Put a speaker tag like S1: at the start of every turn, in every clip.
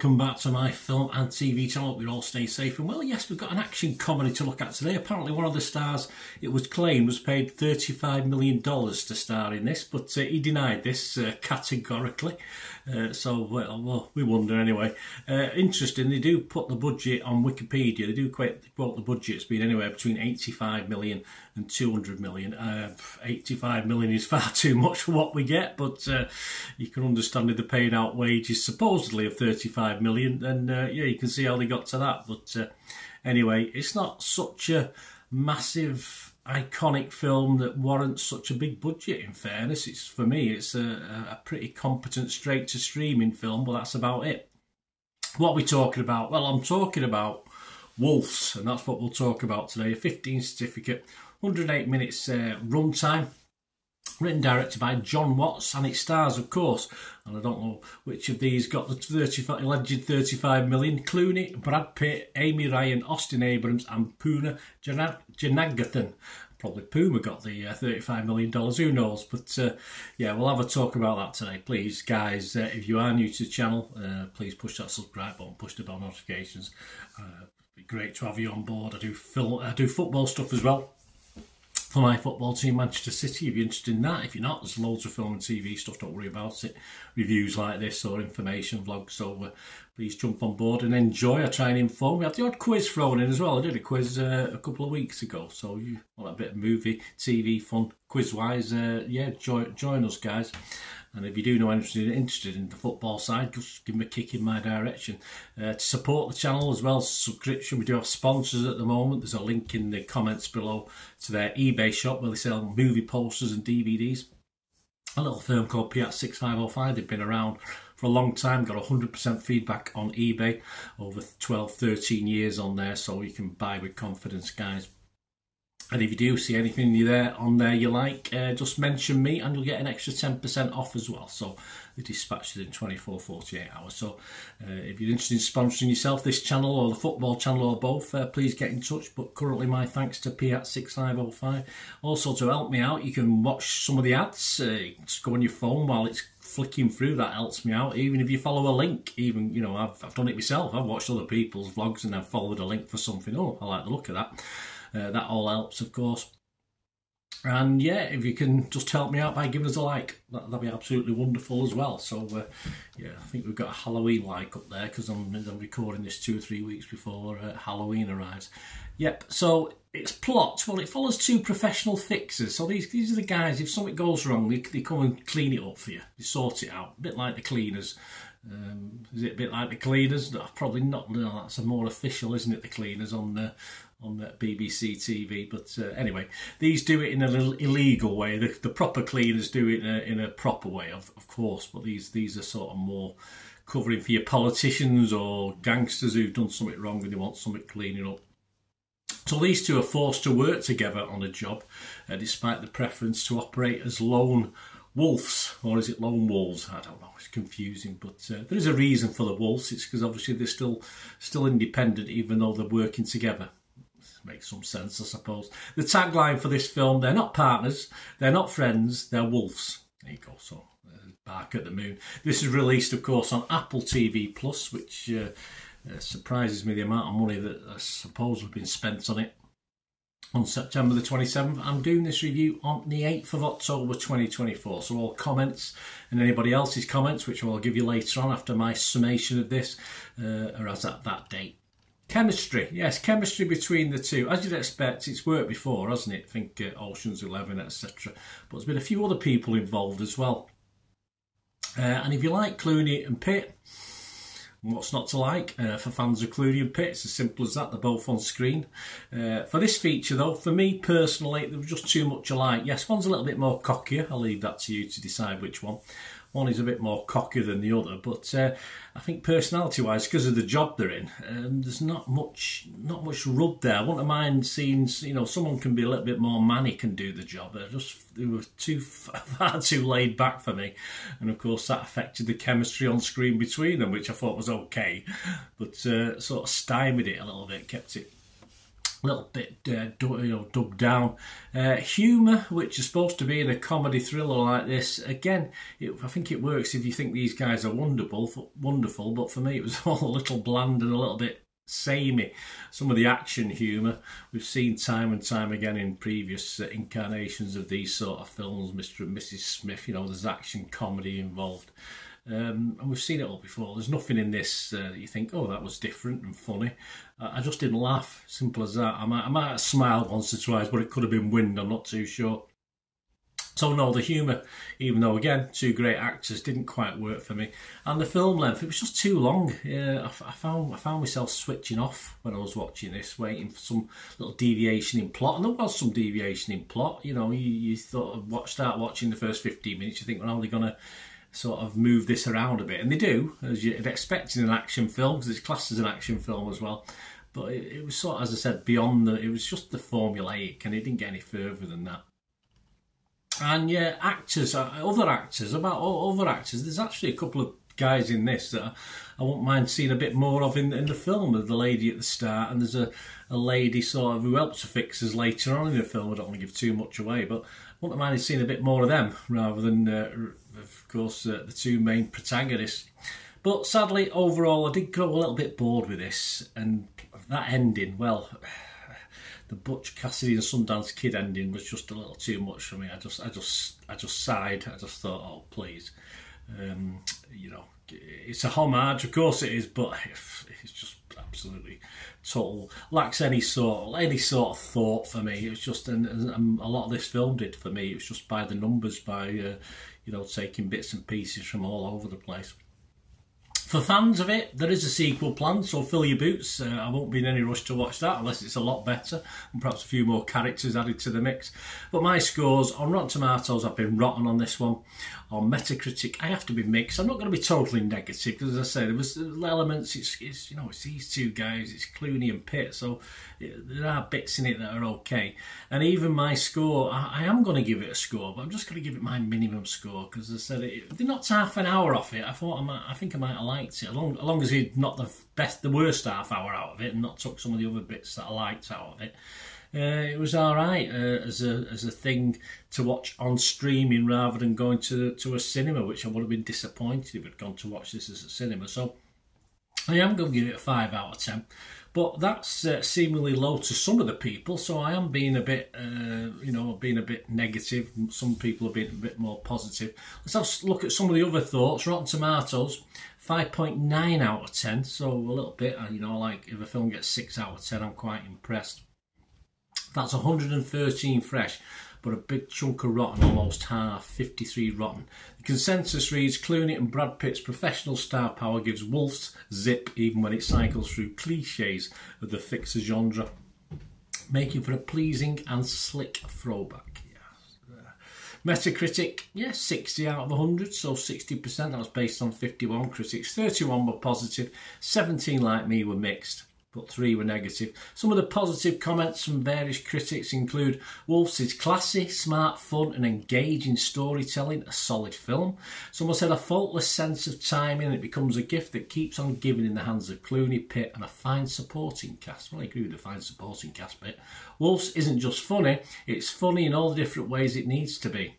S1: welcome back to my film and TV channel. You all stay safe and well. Yes, we've got an action comedy to look at today. Apparently, one of the stars, it was claimed, was paid $35 million to star in this, but uh, he denied this uh, categorically. Uh, so, well, we wonder anyway. Uh, interesting, they do put the budget on Wikipedia. They do quite quote the budget. It's been anywhere between 85 million and 200 million. Uh, 85 million is far too much for what we get, but uh, you can understand if they're paying out wages supposedly of 35 million, then uh, yeah, you can see how they got to that. But anyway, it's not such a massive iconic film that warrants such a big budget in fairness. It's for me it's a, a pretty competent straight to streaming film but that's about it. What are we talking about? Well i'm talking about wolves and that's what we'll talk about today. A 15 certificate 108 minutes uh, runtime written directed by Jon Watts, and it stars, of course, and I don't know which of these got the 35, alleged 35 million, Clooney, Brad Pitt, Amy Ryan, Austin Abrams, and Poorna Jagannathan. Probably Puma got the uh, $35 million, who knows? But uh, yeah, we'll have a talk about that today. Please, guys, uh, if you are new to the channel, uh, please push that subscribe button, push the bell notifications. Uh, it'd be great to have you on board. I do, film, I do football stuff as well for my football team, Manchester City. If you're interested in that, if you're not, there's loads of film and TV stuff. Don't worry about it. Reviews like this or information vlogs. So uh, please jump on board and enjoy. I try and inform. We had the odd quiz thrown in as well. I did a quiz uh, a couple of weeks ago. So you want a bit of movie, TV fun, quiz wise. Uh, yeah, join, join us, guys. And if you do know anyone interested in the football side, just give me a kick in my direction. Uh, to support the channel as well, subscription. We do have sponsors at the moment. There's a link in the comments below to their eBay shop where they sell movie posters and DVDs. A little firm called pyat6505. They've been around for a long time, got 100% feedback on eBay, over 12, 13 years on there, so you can buy with confidence, guys. And if you do see anything you there on there you like, uh, just mention me and you'll get an extra 10% off as well. So they dispatch it in 24, 48 hours. So uh, if you're interested in sponsoring yourself, this channel or the football channel or both, uh, please get in touch. But currently my thanks to pyat6505. Also to help me out, you can watch some of the ads. Uh, just go on your phone while it's flicking through that helps me out even if you follow a link even you know I've, I've done it myself I've watched other people's vlogs and I've followed a link for something oh I like the look of that uh, that all helps, of course. And yeah, if you can just help me out by giving us a like, that, would be absolutely wonderful as well. So uh, yeah, I think we've got a Halloween like up there because I'm, I'm, recording this two or three weeks before uh, Halloween arrives. Yep, so it's plot. Well, it follows two professional fixers. So these these are the guys, if something goes wrong, they, they come and clean it up for you. They sort it out, a bit like the cleaners. Um, is it a bit like the cleaners? No, probably not. No, that's a more official, isn't it? The cleaners on the on BBC TV. But uh, anyway, these do it in a little illegal way. The, the proper cleaners do it in a, in a proper way, of, of course. But these these are sort of more covering for your politicians or gangsters who've done something wrong and they want something cleaning up. So these two are forced to work together on a job, uh, despite the preference to operate as lone wolves, or is it lone wolves? I don't know. It's confusing, but uh, there is a reason for the wolves. It's because obviously they're still still independent, even though they're working together makes some sense, I suppose. The tagline for this film, they're not partners, they're not friends, they're wolves. There you go, so uh, Bark at the Moon. This is released, of course, on Apple TV Plus, which uh, uh, surprises me the amount of money that I suppose has been spent on it. On September the 27th, I'm doing this review on the 8th of October 2024. So, all comments and anybody else's comments, which I'll give you later on after my summation of this, uh, are as at that date. Chemistry, yes, chemistry between the two. As you'd expect, it's worked before, hasn't it? Think uh, Ocean's Eleven, etc. But there's been a few other people involved as well. Uh, and if you like Clooney and Pitt, what's not to like uh, for fans of Clooney and Pitt? It's as simple as that. They're both on screen. Uh, for this feature, though, for me personally, there was just too much alike. Yes, one's a little bit more cockier. I'll leave that to you to decide which one. One is a bit more cocky than the other, but uh, I think personality-wise, because of the job they're in, um, there's not much not much rub there. I wouldn't mind seeing, you know, someone can be a little bit more manic and do the job. They're just they were too far too laid back for me, and of course that affected the chemistry on screen between them, which I thought was okay, but uh, sort of stymied it a little bit, kept it a little bit uh, you know dubbed down. Uh, Humour, which is supposed to be in a comedy thriller like this, again, it, I think it works if you think these guys are wonderful, wonderful. But for me, it was all a little bland and a little bit samey. Some of the action humour we've seen time and time again in previous uh, incarnations of these sort of films, Mr. and Mrs. Smith. You know, there's action comedy involved. Um, and we've seen it all before. There's nothing in this uh, that you think, oh, that was different and funny. Uh, I just didn't laugh. Simple as that. I might, I might have smiled once or twice, but it could have been wind. I'm not too sure. So no, the humour, even though again two great actors, didn't quite work for me, and the film length it was just too long. Yeah, I, I, found I found myself switching off when I was watching this, waiting for some little deviation in plot, and there was some deviation in plot. You know, you, you thought watch start watching the first fifteen minutes, you think, well, are they to sort of move this around a bit, and they do, as you'd expect in an action film, because it's classed as an action film as well. But it, it was sort of, as I said, beyond the. It was just the formulaic, and it didn't get any further than that. And yeah, actors, uh, other actors, about other actors. There's actually a couple of guys in this that I won't mind seeing a bit more of in, in the film. Of the lady at the start, and there's a, a lady sort of who helps the fixers later on in the film. I don't want to give too much away, but wouldn't mind seeing a bit more of them rather than, uh, of course, uh, the two main protagonists. But sadly, overall, I did grow a little bit bored with this, and that ending, well the Butch Cassidy and Sundance Kid ending was just a little too much for me. I just, I just, I just sighed. I just thought, oh please, um, you know, it's a homage, of course it is, but if it's just absolutely total lacks any sort, any sort of thought for me. It was just, and, and a lot of this film did for me. It was just by the numbers, by uh, you know, taking bits and pieces from all over the place. For fans of it, there is a sequel planned, so fill your boots. Uh, I won't be in any rush to watch that unless it's a lot better and perhaps a few more characters added to the mix. But my scores on Rotten Tomatoes, I've been rotten on this one on Metacritic, I have to be mixed. I'm not going to be totally negative because, as I say, there was elements. It's, it's, you know it's these two guys. It's Clooney and Pitt, so there are bits in it that are okay. And even my score, I, I am going to give it a score, but I'm just going to give it my minimum score because, as I said, it, knocked half an hour off it. I thought I might, I think I might have liked it, as long, as long as he'd not the best, the worst half hour out of it, and not took some of the other bits that I liked out of it it was all right uh, as a as a thing to watch on streaming rather than going to to a cinema, which I would have been disappointed if I'd gone to watch this as a cinema. So I am going to give it a five out of ten, but that's uh, seemingly low to some of the people. So I am being a bit, uh, you know, being a bit negative. Some people are being a bit more positive. Let's have a look at some of the other thoughts. Rotten Tomatoes. 5.9 out of 10, so a little bit, uh, you know, like if a film gets 6 out of 10, I'm quite impressed. That's 113 fresh, but a big chunk of rotten, almost half, 53 rotten. The consensus reads Clooney and Brad Pitt's professional star power gives Wolfs zip even when it cycles through cliches of the fixer genre, making for a pleasing and slick throwback. Metacritic, yeah, 60 out of 100, so 60%. That was based on 51 critics. 31 were positive, 17 like me were mixed but three were negative. Some of the positive comments from various critics include Wolfs is classy, smart, fun, and engaging storytelling, a solid film. Someone said a faultless sense of timing, and it becomes a gift that keeps on giving in the hands of Clooney, Pitt, and a fine supporting cast. Well, I agree with the fine supporting cast bit. Wolfs isn't just funny, it's funny in all the different ways it needs to be.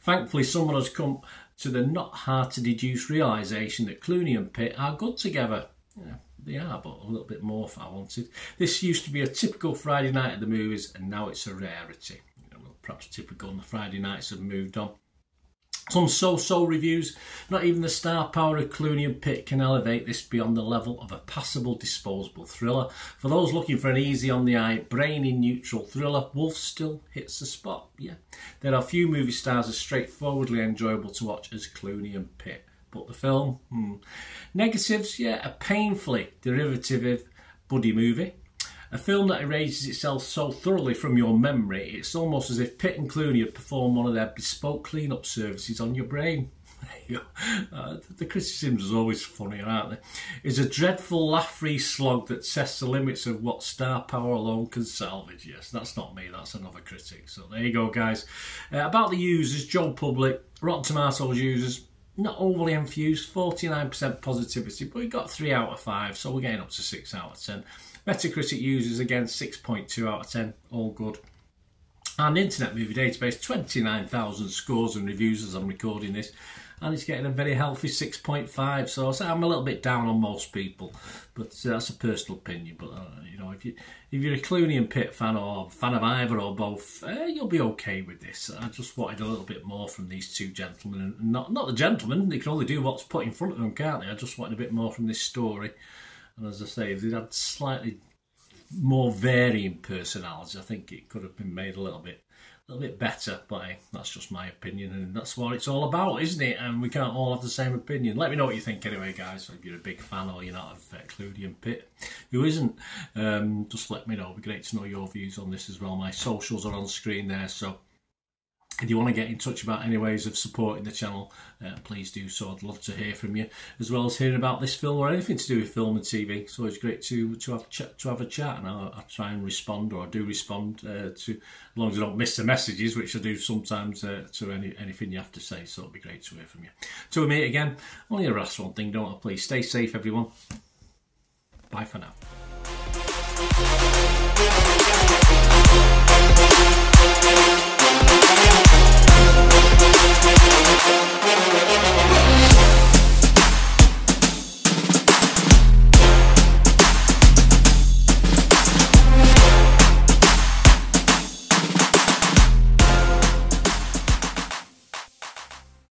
S1: Thankfully, someone has come to the not hard to deduce realization that Clooney and Pitt are good together. Yeah they are, but a little bit more if I wanted. This used to be a typical Friday night at the movies, and now it's a rarity. Know, perhaps typical, the Friday nights have moved on. Some so-so reviews. Not even the star power of Clooney and Pitt can elevate this beyond the level of a passable, disposable thriller. For those looking for an easy on the eye, brainy neutral thriller, Wolf still hits the spot. Yeah, there are few movie stars as straightforwardly enjoyable to watch as Clooney and Pitt. But the film, hmm. negatives, yeah, a painfully derivative buddy movie. A film that erases itself so thoroughly from your memory, it's almost as if Pitt and Clooney had performed one of their bespoke clean-up services on your brain. uh, the criticisms are always funny, aren't they? It's a dreadful laugh-free slog that tests the limits of what star power alone can salvage. Yes, that's not me, that's another critic. So there you go, guys. Uh, about the users, Joe Public, Rotten Tomatoes users, not overly infused, 49% positivity, but we got 3 out of 5, so we're getting up to 6 out of 10. Metacritic users again 6.2 out of 10, all good. And Internet Movie Database 29,000 scores and reviews as I'm recording this and he's getting a very healthy 6.5. So I'm a little bit down on most people, but uh, that's a personal opinion. But uh, you know, if you if you're a Clooney and Pitt fan or fan of either or both, uh, you'll be okay with this. I just wanted a little bit more from these two gentlemen, and not not the gentlemen. They can only do what's put in front of them, can't they? I just wanted a bit more from this story. And as I say, if they had slightly more varying personalities, I think it could have been made a little bit a little bit better, but hey, that's just my opinion, and that's what it's all about, isn't it? And we can't all have the same opinion. Let me know what you think anyway, guys. If you're a big fan or you're not of uh, and Pitt, who isn't, um, just let me know. It'd be great to know your views on this as well. My socials are on screen there, so if you want to get in touch about any ways of supporting the channel, uh, please do so. I'd love to hear from you, as well as hearing about this film or anything to do with film and TV. So it's great to to have to have a chat, and I'll, I'll try and respond, or I do respond uh, to, as long as I don't miss the messages, which I do sometimes uh, to any anything you have to say. So it'd be great to hear from you. To me again, only a last one thing, don't I? Please stay safe, everyone. Bye for now.